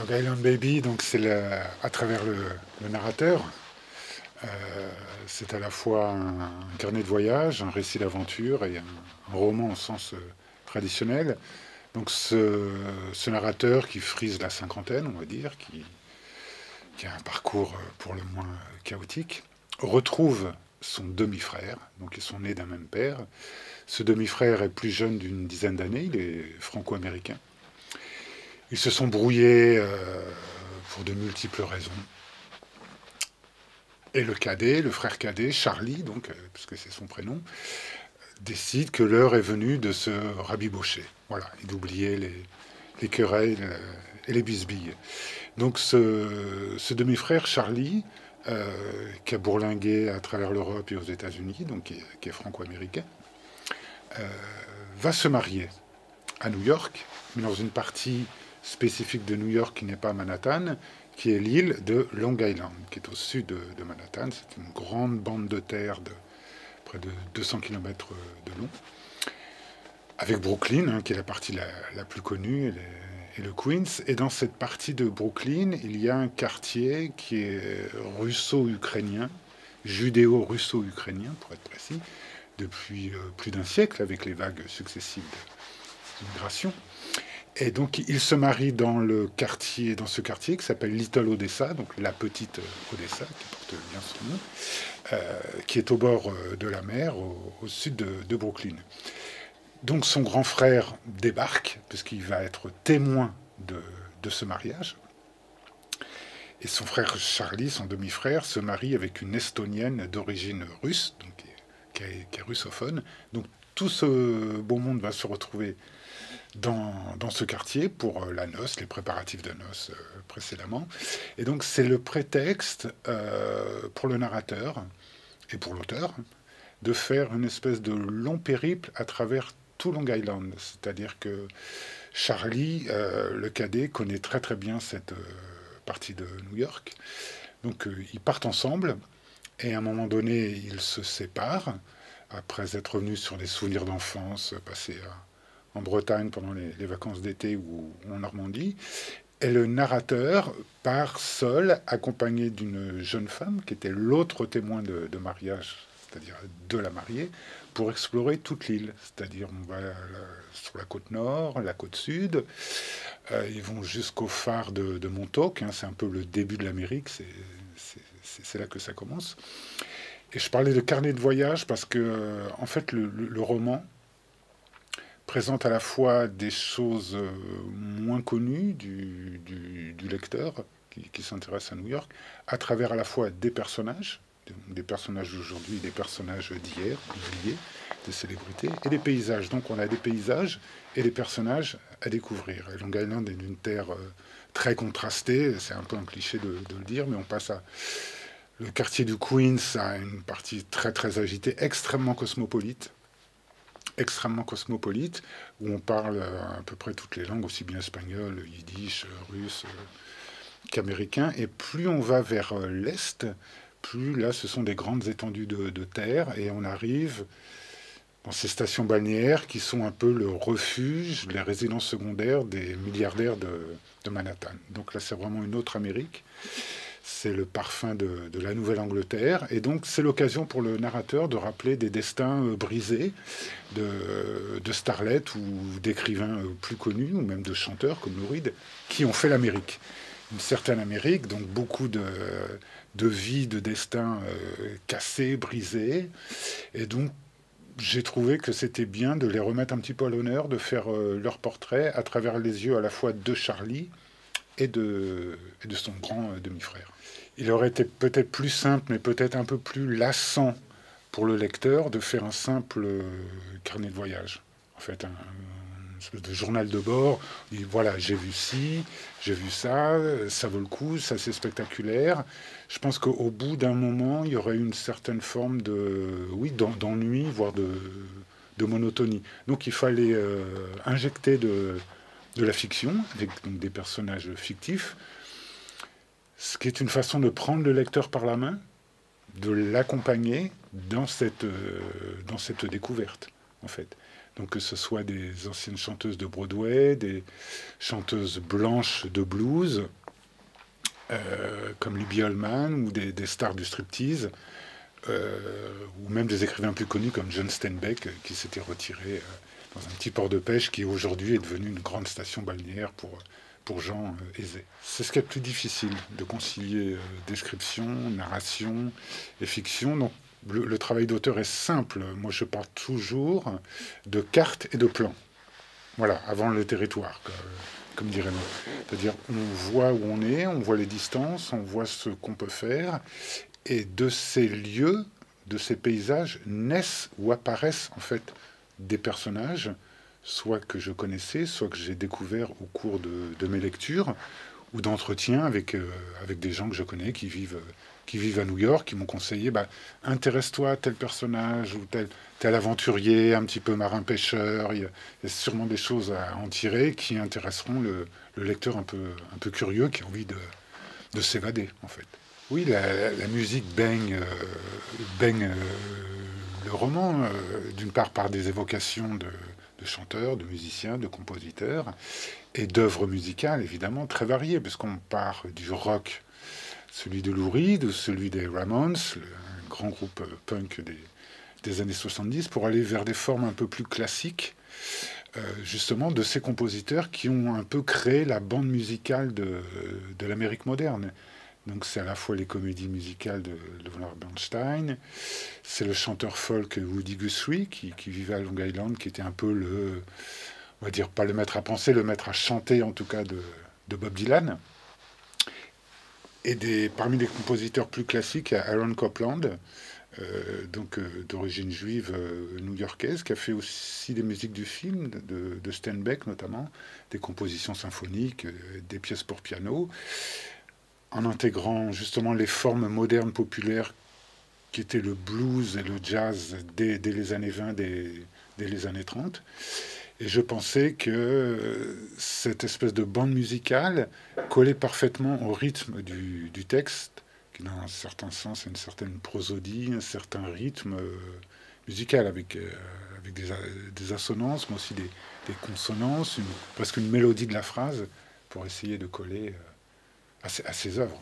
Long Island Baby, c'est à travers le, narrateur. Euh, c'est à la fois un, carnet de voyage, un récit d'aventure et un, roman au sens euh, traditionnel. Donc ce, narrateur qui frise la cinquantaine, on va dire, qui, qui a un parcours euh, pour le moins chaotique, retrouve son demi-frère, donc ils sont nés d'un même père. Ce demi-frère est plus jeune d'une dizaine d'années, il est franco-américain. Ils se sont brouillés euh, pour de multiples raisons. Et le cadet, le frère cadet, Charlie, donc, euh, puisque c'est son prénom, décide que l'heure est venue de se rabibocher. Voilà, et d'oublier les, querelles euh, et les bisbilles. Donc ce, demi-frère, Charlie, qui a bourlingué à travers l'Europe et aux États-Unis, donc qui est, franco-américain, va se marier à New York, mais dans une partie spécifique de New York qui n'est pas Manhattan, qui est l'île de Long Island, qui est au sud de, Manhattan. C'est une grande bande de terre de près de 200 km de long, avec Brooklyn, hein, qui est la partie la, plus connue, et, le Queens. Et dans cette partie de Brooklyn, il y a un quartier qui est russo-ukrainien, judéo-russo-ukrainien, pour être précis, depuis euh, plus d'un siècle, avec les vagues successives d'immigration. Et donc, il se marie dans le quartier, dans ce quartier qui s'appelle Little Odessa, donc la petite euh, Odessa, qui porte bien son nom, euh, qui est au bord euh, de la mer, au, sud de, Brooklyn. Donc, son grand frère débarque, puisqu'il va être témoin de, ce mariage. Et son frère Charlie, son demi-frère, se marie avec une Estonienne d'origine russe, donc qui est, qui est russophone. Donc, tout ce beau monde va se retrouver dans, ce quartier pour euh, la noce, les préparatifs de noces euh, précédemment. Et donc c'est le prétexte euh, pour le narrateur et pour l'auteur de faire une espèce de long périple à travers tout Long Island. C'est-à-dire que Charlie, le cadet, connaît très très bien cette partie de New York. Donc ils partent ensemble et à un moment donné ils se séparent après être revenus sur des souvenirs d'enfance passés à en Bretagne pendant les, vacances d'été ou, en Normandie. Et le narrateur part seul, accompagné d'une jeune femme qui était l'autre témoin de, mariage, c'est-à-dire de la mariée, pour explorer toute l'île. C'est-à-dire, on va sur la côte nord, la côte sud. Euh, ils vont jusqu'au phare de, Montauk. Hein, c'est un peu le début de l'Amérique. C'est là que ça commence. Et je parlais de carnet de voyage parce que, en fait, le roman présente à la fois des choses euh, moins connues du, lecteur qui, s'intéresse à New York, à travers à la fois des personnages, des personnages d'aujourd'hui, des personnages d'hier, des célébrités, et des paysages. Donc on a des paysages et des personnages à découvrir. Et Long Island est une terre euh, très contrastée, c'est un peu un cliché de, de, le dire, mais on passe à... Le quartier du Queens a une partie très très agitée, extrêmement cosmopolite, extrêmement cosmopolite, où on parle euh, à peu près toutes les langues, aussi bien espagnol, yiddish, russe euh, qu'américain. Et plus on va vers euh, l'est, plus là, ce sont des grandes étendues de, terre, et on arrive dans ces stations balnéaires qui sont un peu le refuge, les résidences secondaires des milliardaires de Manhattan. Donc là, c'est vraiment une autre Amérique c'est le parfum de, la Nouvelle-Angleterre. Et donc, c'est l'occasion pour le narrateur de rappeler des destins euh, brisés de, starlets ou d'écrivains euh, plus connus, ou même de chanteurs comme Lou qui ont fait l'Amérique. Une certaine Amérique, donc beaucoup de, de vies, de destins euh, cassés, brisés. Et donc, j'ai trouvé que c'était bien de les remettre un petit peu à l'honneur, de faire leur portrait à travers les yeux à la fois de Charlie et de, son grand demi-frère il aurait été peut-être plus simple, mais peut-être un peu plus lassant pour le lecteur de faire un simple euh, carnet de voyage. En fait, un, journal de bord. voilà, j'ai vu ci, j'ai vu ça, ça vaut le coup, ça c'est spectaculaire. Je pense qu'au bout d'un moment, il y aurait une certaine forme de, oui, d'ennui, voire de, monotonie. Donc il fallait euh, injecter de, de la fiction, avec des personnages fictifs, ce qui est une façon de prendre le lecteur par la main, de l'accompagner dans cette, euh, dans cette découverte, en fait. Donc que ce soit des anciennes chanteuses de Broadway, des chanteuses blanches de blues, euh, comme Libby Holman, ou des, stars du striptease, euh, ou même des écrivains plus connus comme John Steinbeck, qui s'était retiré dans un petit port de pêche qui aujourd'hui est devenu une grande station balnéaire pour, pour gens aisés. C'est ce qui est le plus difficile, de concilier description, narration et fiction. Donc le, travail d'auteur est simple. Moi, je parle toujours de cartes et de plans. Voilà, avant le territoire, comme dirait. C'est-à-dire, on voit où on est, on voit les distances, on voit ce qu'on peut faire, et de ces lieux, de ces paysages, naissent ou apparaissent en fait des personnages, soit que je connaissais, soit que j'ai découvert au cours de, mes lectures, ou d'entretiens avec, euh, avec des gens que je connais qui vivent qui vivent à New York, qui m'ont conseillé bah, intéresse-toi à tel personnage ou tel, aventurier, un petit peu marin-pêcheur. Il, y a sûrement des choses à en tirer qui intéresseront le, lecteur un peu, un peu curieux qui a envie de, de s'évader, en fait. Oui, la, musique baigne, euh, euh, le roman, euh, d'une part par des évocations de, chanteurs, de musiciens, de compositeurs, et d'œuvres musicales, évidemment, très variées, parce qu'on part du rock celui de Lou Reed, celui des Ramones, un grand groupe punk des, années 70, pour aller vers des formes un peu plus classiques, justement de ces compositeurs qui ont un peu créé la bande musicale de, l'Amérique moderne. Donc c'est à la fois les comédies musicales de Leonard Bernstein, c'est le chanteur folk Woody Guthrie qui, qui, vivait à Long Island, qui était un peu le, on va dire pas le maître à penser, le maître à chanter en tout cas de, de Bob Dylan. Et des, parmi les compositeurs plus classiques, il y a Aaron Copland, euh, donc euh, d'origine juive euh, new-yorkaise, qui a fait aussi des musiques du film, de, de Steinbeck notamment, des compositions symphoniques, des pièces pour piano, en intégrant justement les formes modernes populaires qui étaient le blues et le jazz dès, les années 20, dès, les années 30. Et je pensais que cette espèce de bande musicale collait parfaitement au rythme du, texte, qui dans un certain sens a une certaine prosodie, un certain rythme euh, musical avec, euh, des, assonances, mais aussi des, consonances, presque une mélodie de la phrase pour essayer de coller euh, à, ses œuvres.